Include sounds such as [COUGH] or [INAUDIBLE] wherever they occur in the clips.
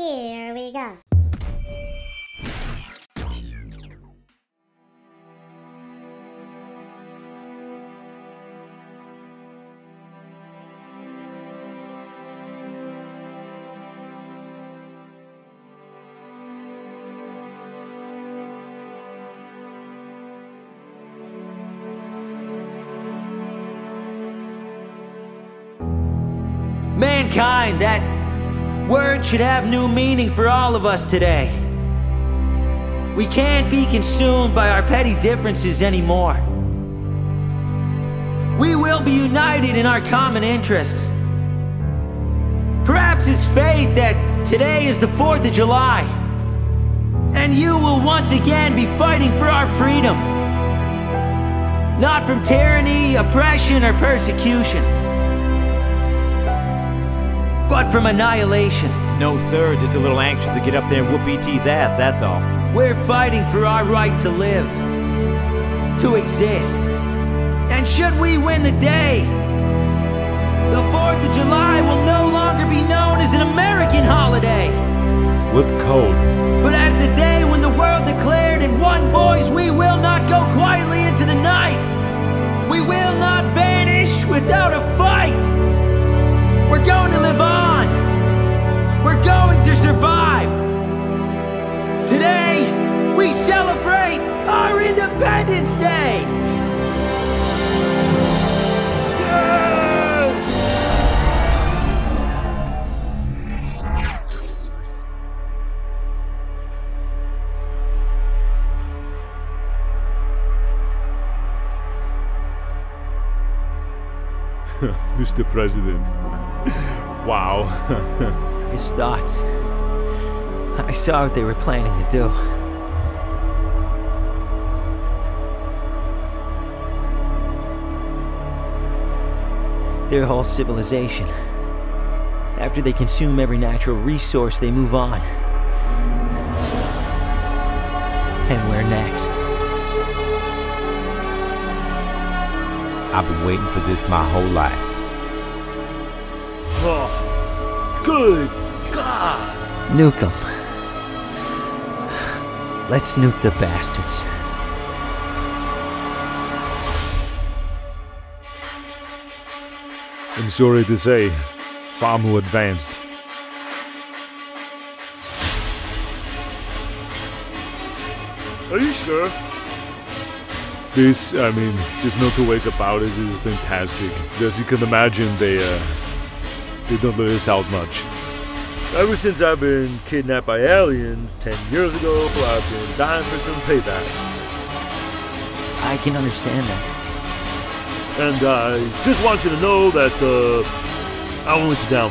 Here we go. Mankind, that word should have new meaning for all of us today. We can't be consumed by our petty differences anymore. We will be united in our common interests. Perhaps it's fate that today is the 4th of July, and you will once again be fighting for our freedom. Not from tyranny, oppression, or persecution but from annihilation. No, sir, just a little anxious to get up there and whoop ET's ass, that's all. We're fighting for our right to live, to exist. And should we win the day, the 4th of July will no longer be known as an American holiday. With code. But as the day when the world declared in one voice, we will not go quietly into the night. We will not vanish without a fight. We celebrate our Independence Day. [LAUGHS] Mr. President. wow. [LAUGHS] His thoughts. I saw what they were planning to do. Their whole civilization. After they consume every natural resource, they move on. And we're next. I've been waiting for this my whole life. Oh, good God! Nuke them. Let's nuke the bastards. I'm sorry to say, far more advanced. Are you sure? This, I mean, there's no two ways about it. This is fantastic. As you can imagine, they, uh, they don't let us out much. Ever since I've been kidnapped by aliens 10 years ago, I've been dying for some payback. I can understand that. And I just want you to know that, uh, I won't let you down.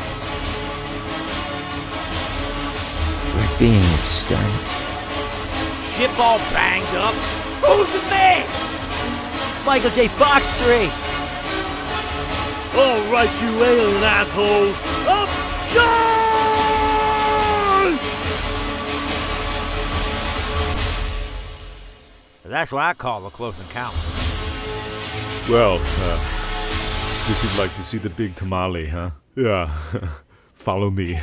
We're being exterminated. Ship all banged up. Who's the man? Michael J. Fox Street! All right, you alien assholes! Up yours! That's what I call a close encounter. Well, uh, this is like to see the big tamale, huh? Yeah. [LAUGHS] Follow me.